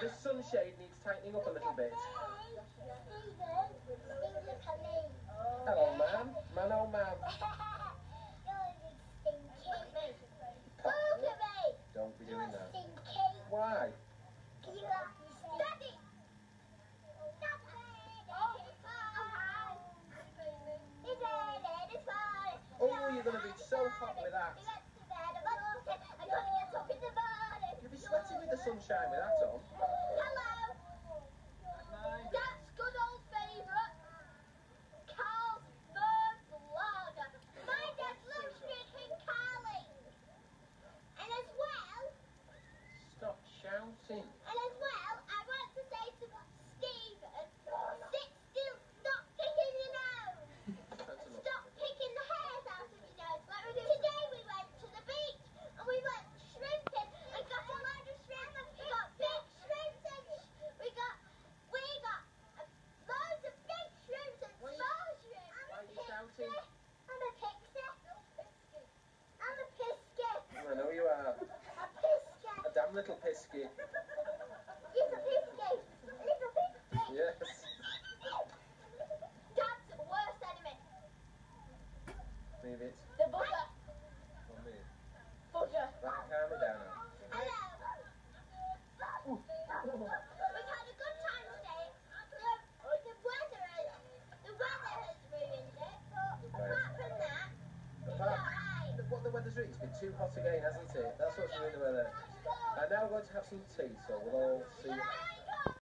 This sunshade needs tightening up a little bit. Sunshine with that on. Hello. That's good old favourite. Carlsberg Lager. My dad loves drinking Carling. And as well, Stop shouting. Little pisky. He's a pisky. Little pisky. Yes. Dad's worst enemy. Move it. The bugger. One minute. Bugger. Right, calm it down now. Hello. We've had a good time today. The, oh, the weather has, the weather has ruined it, but apart from that, it's Apart- alright. What the weather's doing, it's been too hot again, hasn't it? That's what's doing the weather now we're going to have some tea, so we'll all see.